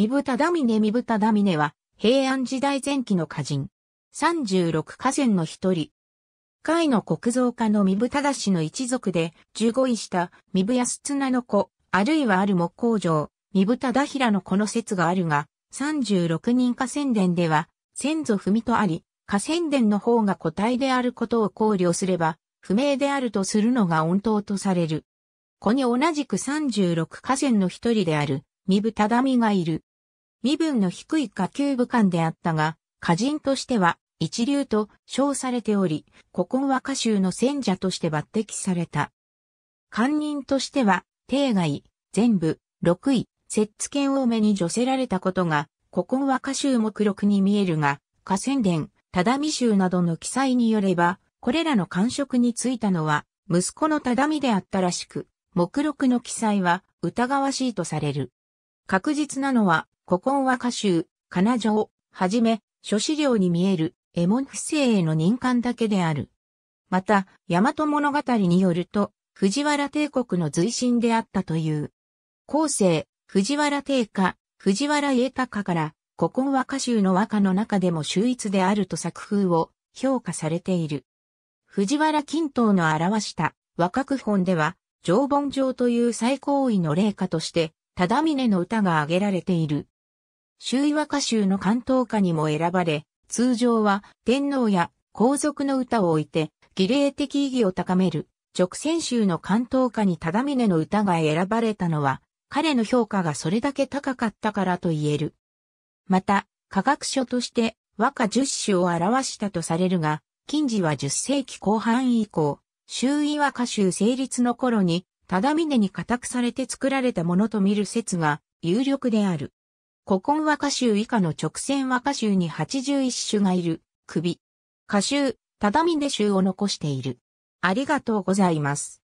三部忠峰三部忠峰は、平安時代前期の歌人。36河川の一人。甲斐の国造家の三部忠氏の一族で、15位した三部安綱の子、あるいはある木工場、三部忠平のこの説があるが、36人河川伝では、先祖踏みとあり、河川伝の方が個体であることを考慮すれば、不明であるとするのが温当とされる。子に同じく36河川の一人である、身分忠美がいる。身分の低い下級部官であったが、歌人としては一流と称されており、古今和歌集の選者として抜擢された。官人としては、定外、全部、六位、摂津県多めに除せられたことが、古今和歌集目録に見えるが、河川伝、忠美集などの記載によれば、これらの感触についたのは、息子の忠美であったらしく、目録の記載は疑わしいとされる。確実なのは、古今和歌集、金城、はじめ、諸資料に見える、エモン不正への任官だけである。また、大和物語によると、藤原帝国の随身であったという。後世、藤原帝家、藤原家高から、古今和歌集の和歌の中でも秀逸であると作風を評価されている。藤原金刀の表した和歌句本では、常盆上という最高位の霊歌として、忠峰の歌が挙げられている。周囲和歌集の関東歌にも選ばれ、通常は天皇や皇族の歌を置いて、儀礼的意義を高める、直線集の関東歌に忠峰の歌が選ばれたのは、彼の評価がそれだけ高かったからと言える。また、科学書として和歌十種を表したとされるが、近時は10世紀後半以降、周囲和歌集成立の頃に、忠峰に固くされて作られたものと見る説が有力である。古今和歌集以下の直線和歌集に81種がいる、首。歌集、畳で集を残している。ありがとうございます。